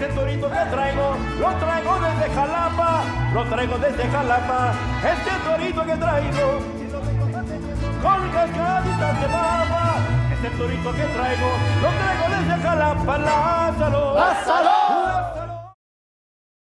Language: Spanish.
Este torito que traigo, lo traigo desde Jalapa, lo traigo desde Jalapa, este torito que traigo, con cascaditas de baba, este torito que traigo, lo traigo desde Jalapa, Lázaro. ¡Lázaro!